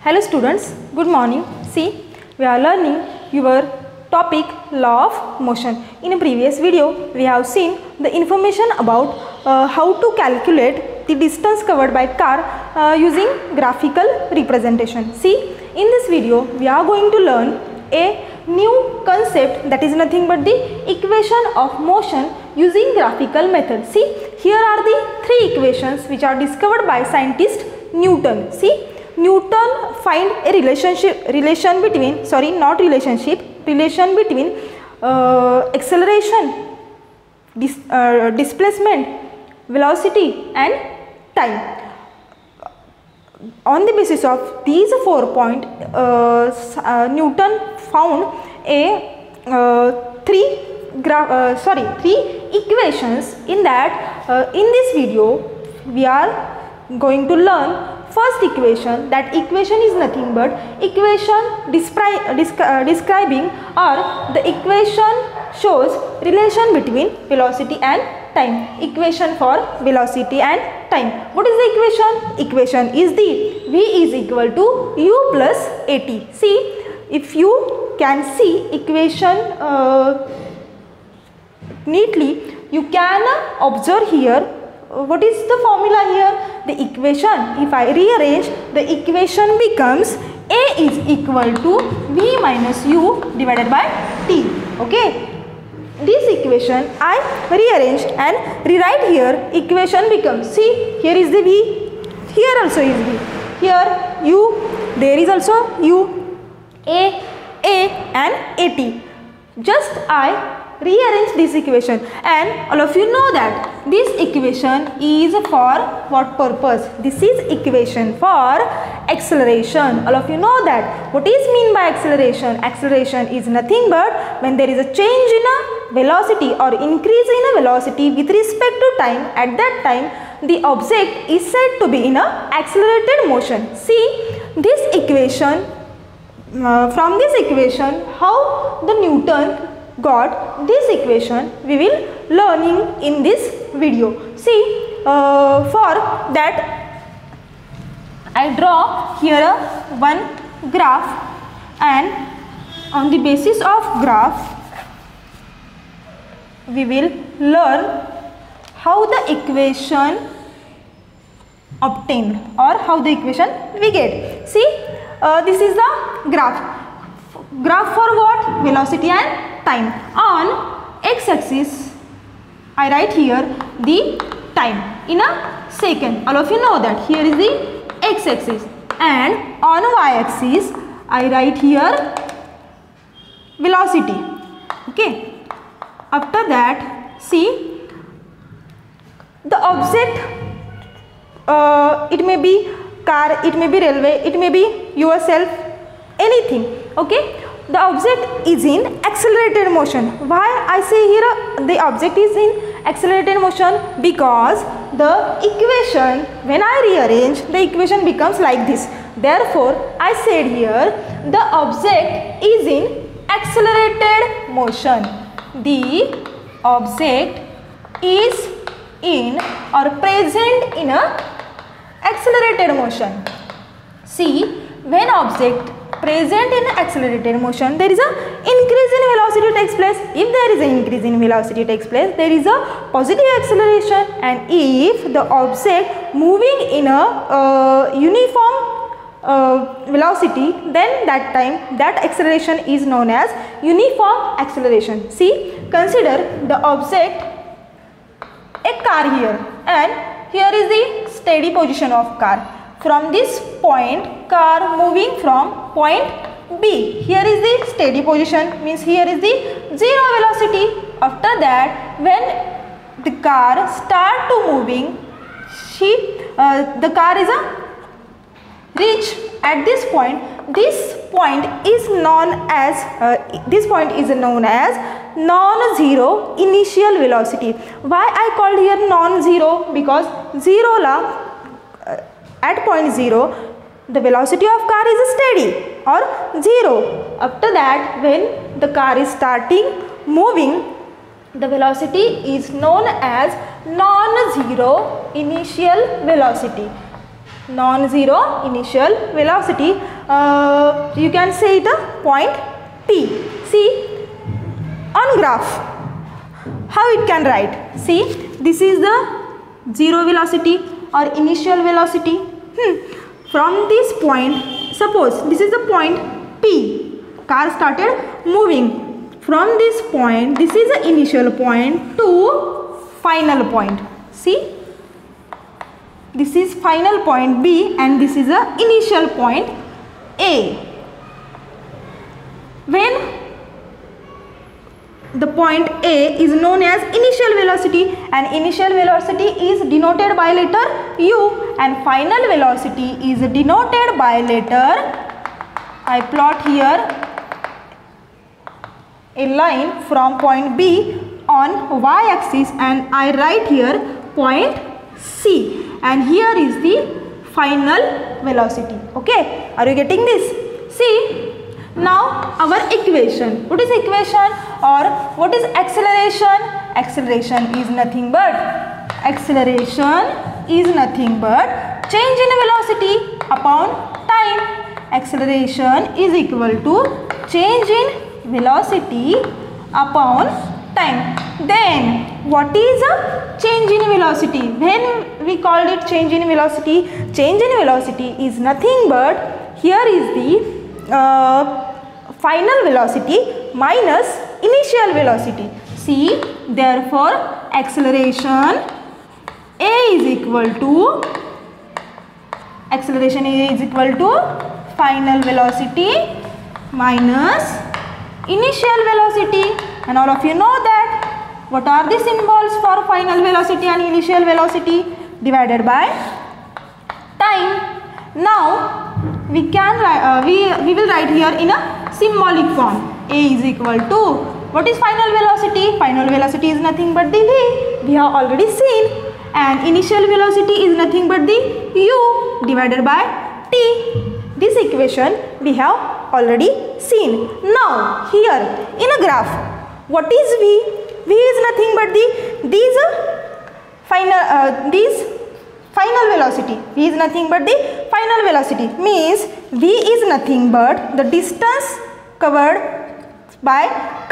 Hello students, good morning. See, we are learning your topic law of motion. In a previous video, we have seen the information about uh, how to calculate the distance covered by car uh, using graphical representation. See, in this video, we are going to learn a new concept that is nothing but the equation of motion using graphical method. See, here are the three equations which are discovered by scientist Newton. See, Newton find a relationship relation between sorry not relationship relation between uh, acceleration dis, uh, displacement velocity and time on the basis of these four point uh, uh, Newton found a uh, three uh, sorry three equations in that uh, in this video we are going to learn first equation that equation is nothing but equation descri uh, describing or the equation shows relation between velocity and time. Equation for velocity and time. What is the equation? Equation is the v is equal to u plus at see if you can see equation uh, neatly you can observe here uh, what is the formula here? The equation if i rearrange the equation becomes a is equal to v minus u divided by t okay? This equation i rearrange and rewrite here equation becomes see here is the v here also is v. Here u there is also u a a and at just i rearrange this equation. And all of you know that this equation is for what purpose? This is equation for acceleration. All of you know that. What is mean by acceleration? Acceleration is nothing but when there is a change in a velocity or increase in a velocity with respect to time. At that time the object is said to be in a accelerated motion. See this equation uh, from this equation how the newton got this equation we will learning in this video. See uh, for that I draw here a one graph and on the basis of graph we will learn how the equation obtained or how the equation we get. See uh, this is the graph graph for what? Velocity and time. On x axis I write here the time in a second. All of you know that here is the x axis. And on y axis I write here velocity. Okay. After that see the object uh, it may be car it may be railway it may be yourself anything. Okay the object is in accelerated motion. Why i say here the object is in accelerated motion? Because the equation when i rearrange the equation becomes like this. Therefore i said here the object is in accelerated motion. The object is in or present in a accelerated motion. See when object present in accelerated motion there is a increase in velocity takes place. If there is an increase in velocity takes place there is a positive acceleration. And if the object moving in a uh, uniform uh, velocity then that time that acceleration is known as uniform acceleration. See consider the object a car here. And here is the steady position of car from this point car moving from point B. Here is the steady position means here is the zero velocity. After that when the car start to moving she uh, the car is a reach at this point this point is known as uh, this point is known as non-zero initial velocity why i called here non-zero because zero la at point 0 the velocity of car is steady or 0 after that when the car is starting moving the velocity is known as non-zero initial velocity. Non-zero initial velocity. Uh, you can say a point p see on graph how it can write? See this is the zero velocity or initial velocity? Hmm. from this point suppose this is the point p. Car started moving. From this point this is the initial point to final point. See? This is final point b and this is the initial point a. When the point A is known as initial velocity. And initial velocity is denoted by letter U. And final velocity is denoted by letter I. Plot here a line from point B on y axis. And I write here point C. And here is the final velocity. Okay? Are you getting this? See now our equation. What is equation? Or what is acceleration? Acceleration is nothing but acceleration is nothing but change in velocity upon time. Acceleration is equal to change in velocity upon time. Then what is a change in velocity? When we called it change in velocity change in velocity is nothing but here is the uh, final velocity minus initial velocity. See, therefore, acceleration A is equal to acceleration A is equal to final velocity minus initial velocity and all of you know that what are the symbols for final velocity and initial velocity divided by time. Now we can uh, we we will write here in a symbolic form. A is equal to what is final velocity? Final velocity is nothing but the v. We have already seen. And initial velocity is nothing but the u divided by t. This equation we have already seen. Now here in a graph what is v? V is nothing but the these final uh, these final velocity. V is nothing but the final velocity. Means v is nothing but the distance covered by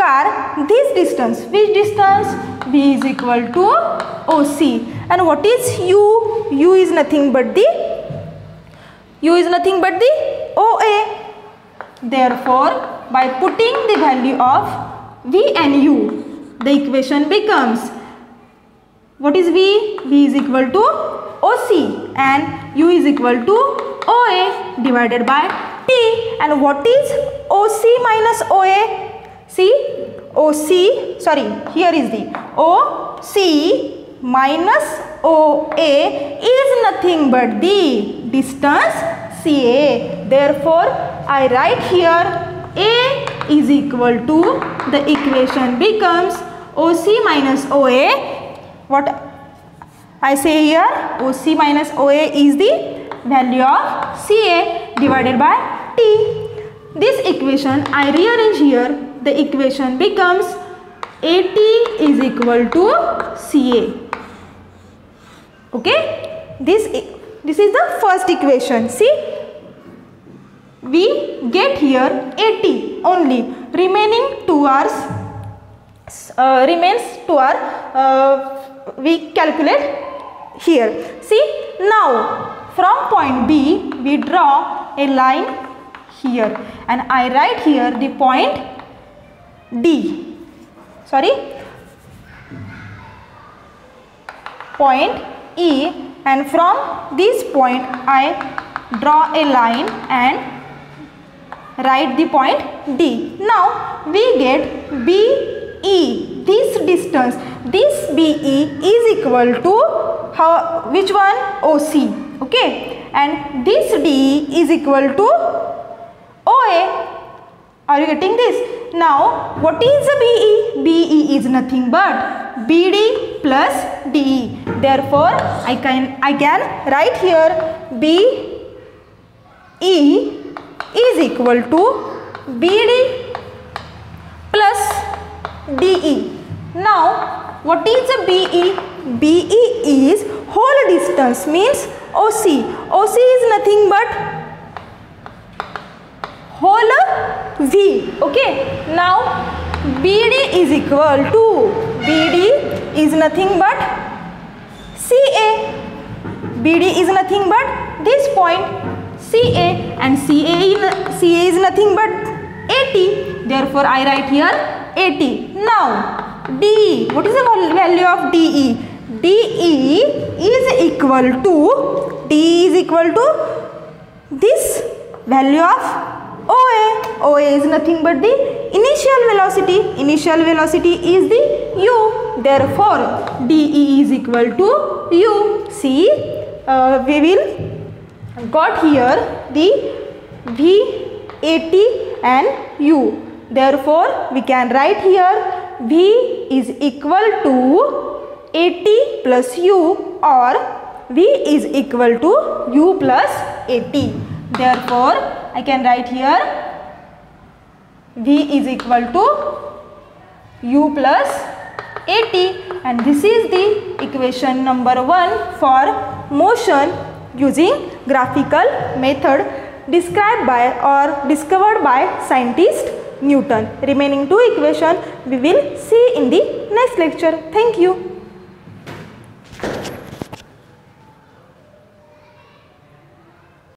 car. This distance which distance? V is equal to oc and what is u? U is nothing but the u is nothing but the oa therefore by putting the value of v and u the equation becomes what is v? V is equal to oc and u is equal to oa divided by T and what is OC minus OA? See OC sorry here is the OC minus OA is nothing but the distance CA. Therefore I write here A is equal to the equation becomes OC minus OA what I say here OC minus OA is the value of CA divided by T. This equation I rearrange here the equation becomes AT is equal to CA. Okay. This, this is the first equation. See. We get here AT only remaining 2 hours uh, remains 2 hours uh, we calculate here. See now from point B we draw a line here and I write here the point D. Sorry. Point E and from this point I draw a line and write the point D. Now we get BE. This distance, this BE is equal to how, which one? OC. Okay and this D is equal to OA. Are you getting this? Now, what is a BE? BE is nothing but BD plus DE. Therefore, I can, I can write here BE is equal to BD plus DE. Now, what is a BE? BE is whole distance means OC. OC is nothing but whole V. Okay. Now BD is equal to BD is nothing but CA. BD is nothing but this point CA and CA is, CA is nothing but AT. Therefore I write here AT. Now DE. What is the value of DE? DE is equal to DE is equal to this value of OA. OA is nothing but the initial velocity. Initial velocity is the U. Therefore, DE is equal to U. See, uh, we will got here the V AT and U. Therefore, we can write here V is equal to AT plus U or V is equal to U plus AT. Therefore, I can write here V is equal to U plus AT and this is the equation number 1 for motion using graphical method described by or discovered by scientist Newton. Remaining two equation we will see in the next lecture. Thank you.